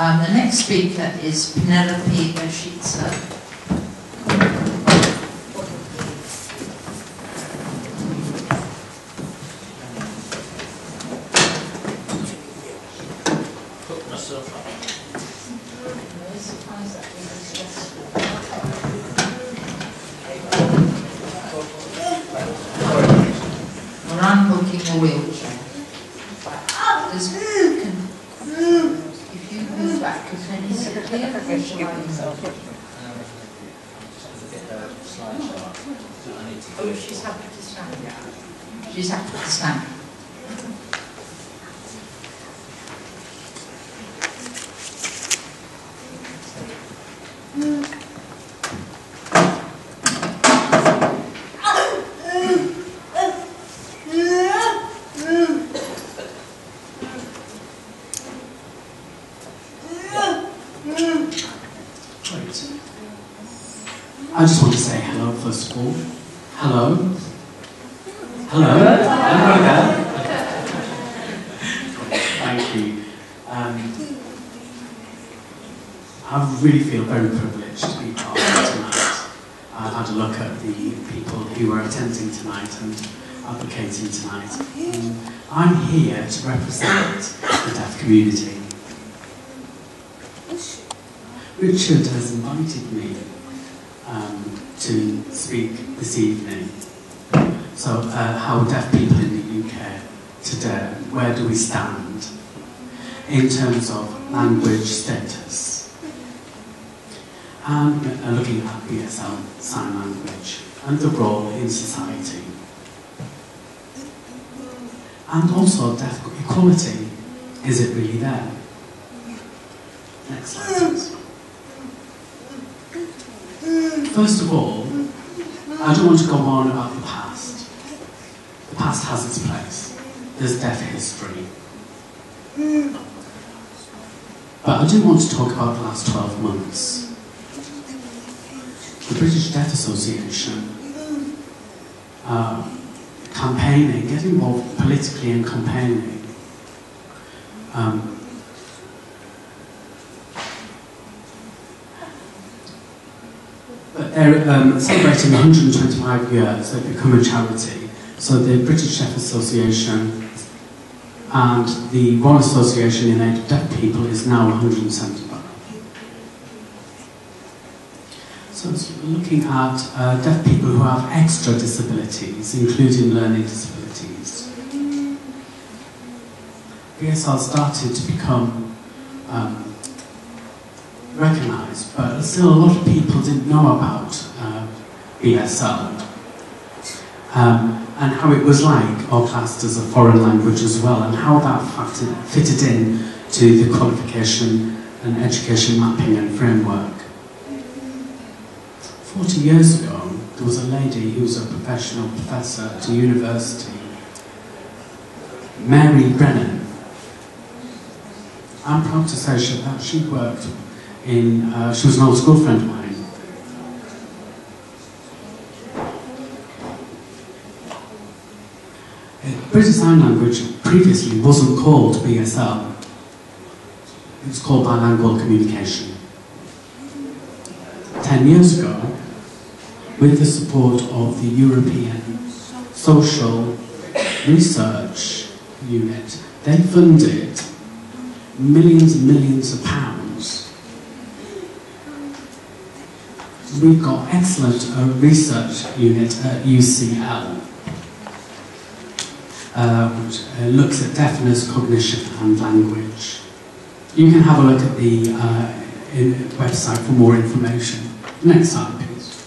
Um, the next speaker is Penelope. We're unhooking wheelchair can, if you move back, can you sit here? Um, just get her slideshow up. Need to Oh, she's happy to stand. She's happy to stand. I just want to say hello first of all. Hello. Hello. Hello there. Thank you. Um, I really feel very privileged to be part of tonight. I've had a look at the people who are attending tonight and advocating tonight. I'm here to represent the deaf community. Richard has invited me um, to speak this evening. So, uh, how deaf people in the UK today, where do we stand in terms of language status? And uh, looking at BSL sign language and the role in society. And also deaf equality. Is it really there? Next slide, please. First of all, I don't want to go on about the past. The past has its place. There's deaf history. But I do want to talk about the last 12 months. The British Deaf Association uh, campaigning, getting involved politically in campaigning. Um, they're um, celebrating 125 years. They've become a charity. So the British Deaf Association and the Royal Association in Aid of Deaf People is now 175. So it's looking at uh, deaf people who have extra disabilities, including learning disabilities. BSL started to become um, recognised, but still a lot of people didn't know about uh, um, and how it was like, or classed as a foreign language as well, and how that factored, fitted in to the qualification and education mapping and framework. 40 years ago, there was a lady who was a professional professor at a university, Mary Brennan. I'm proud to say that she worked in, uh, she was an old school friend of mine. Uh, British Sign Language previously wasn't called BSL. It was called Bilingual Communication. Ten years ago, with the support of the European Social Research Unit, they funded millions and millions of pounds. We've got excellent uh, research unit at UCL, uh, which uh, looks at deafness, cognition and language. You can have a look at the uh, website for more information. Next slide, please.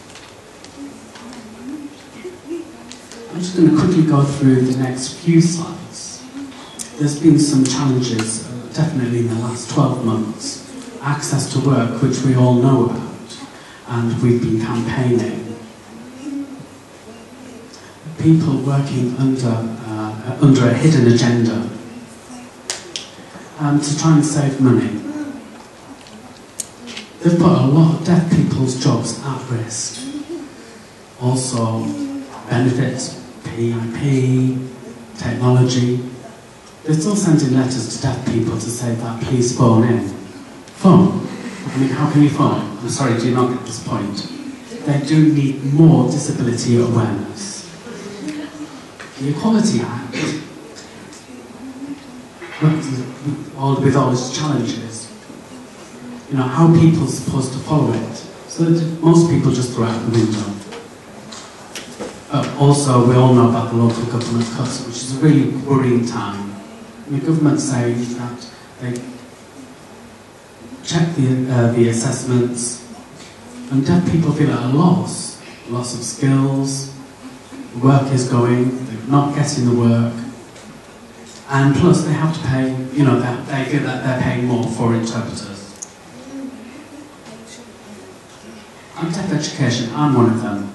I'm just going to quickly go through the next few slides. There's been some challenges, uh, definitely in the last 12 months. Access to work, which we all know about, and we've been campaigning. People working under, uh, under a hidden agenda um, to try and save money. They've put a lot of deaf people's jobs at risk. Also, benefits, PIP, technology. They're still sending letters to deaf people to say that please phone in. phone. I mean, how can we phone? I'm sorry, do you not get this point? They do need more disability awareness. The Equality Act, with all, with all its challenges, you know, how people are supposed to follow it. So that most people just throw out the window. But also, we all know about the local government cuts, which is a really worrying time. The government saying that they check the, uh, the assessments, and deaf people feel at a loss, loss of skills, work is going, they're not getting the work, and plus they have to pay, you know, they, they feel that they're paying more for interpreters. Deaf education, I'm one of them.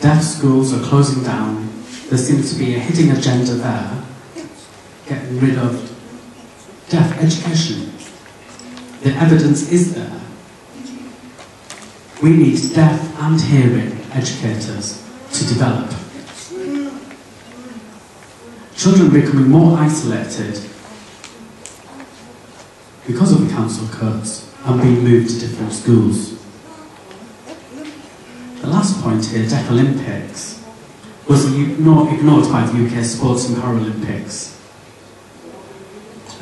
Deaf schools are closing down. There seems to be a hidden agenda there, getting rid of deaf education. The evidence is there. We need deaf and hearing educators to develop. Children are becoming more isolated because of the council cuts and being moved to different schools. The last point here, Deaf Olympics, was ignored, ignored by the UK Sports and Paralympics.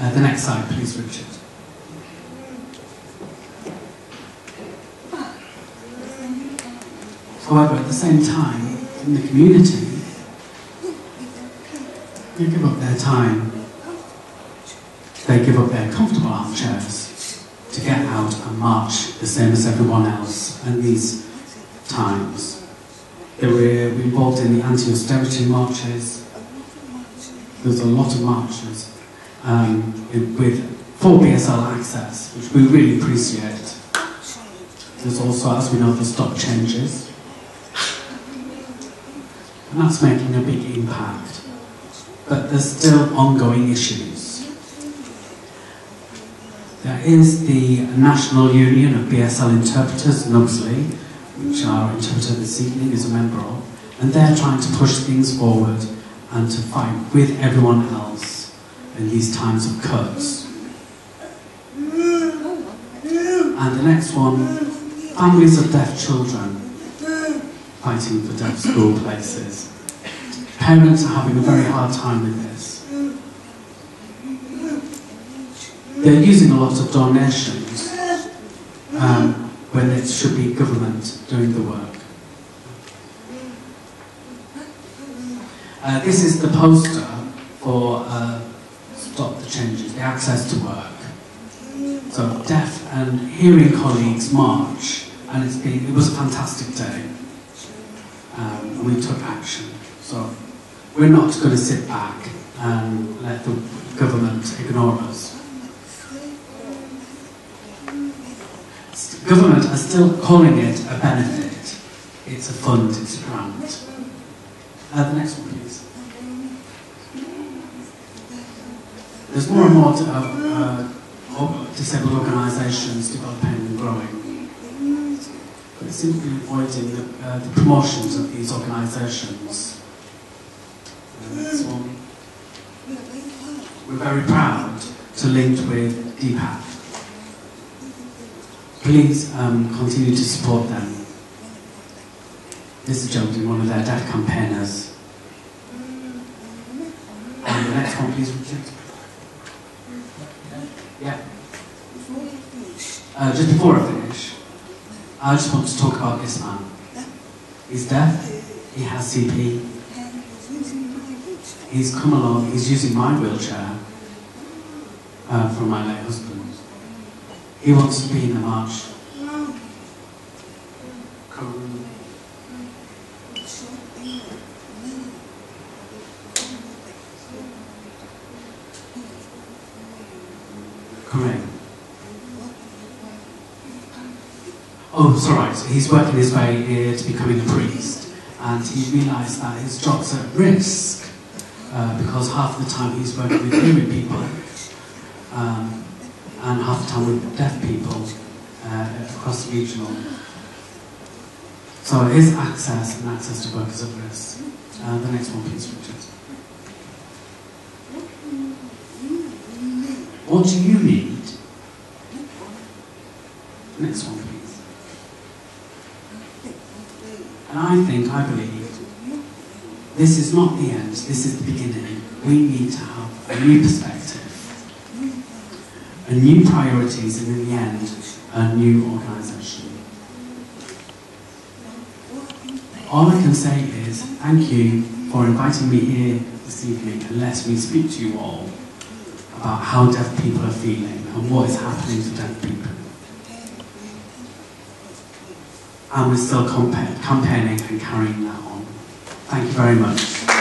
Uh, the next slide, please, Richard. However, at the same time, in the community, they give up their time. They give up their comfortable armchairs to get out and march the same as everyone else. And these times, they were involved in the anti-austerity marches. There's a lot of marches um, with full BSL access, which we really appreciate. There's also, as we know, the stop changes. And that's making a big impact. But there's still ongoing issues. There is the National Union of BSL Interpreters, NUBSLI, which our interpreter this evening is a member of, and they're trying to push things forward and to fight with everyone else in these times of cuts. And the next one, families of deaf children fighting for deaf school places. Parents are having a very hard time with this. They're using a lot of donations um, when it should be government doing the work. Uh, this is the poster for uh, Stop the Changes, the Access to Work. So deaf and hearing colleagues march, and it's been, it was a fantastic day. Um, and we took action. So we're not going to sit back and let the government ignore us. Government are still calling it a benefit. It's a fund, it's a grant. Uh, the next one, please. There's more and more uh, uh, disabled organisations developing and growing. Be avoiding the, uh, the promotions of these organisations. next. We're very proud to link with DPAC. Please um, continue to support them. This is Jody, one of their deaf campaigners. And the next one, please, Richard. Yeah. Uh, just before I finish, I just want to talk about this man. He's deaf, he has CP, he's come along, he's using my wheelchair uh, from my late husband. He wants to be in the march. Come. Correct. Oh, it's alright. He's working his way here to becoming a priest, and he realised that his job's at risk uh, because half the time he's working with hearing people, um, and half the time with deaf people uh, across the regional. So his access and access to work is at risk. Uh, the next one, please, Richard. What do you need Next one, please. And I think, I believe, this is not the end, this is the beginning. We need to have a new perspective, a new priorities, and in the end, a new organisation. All I can say is thank you for inviting me here this evening and let me speak to you all about how deaf people are feeling and what is happening to deaf people. And we're still campa- campaigning and carrying that on. Thank you very much.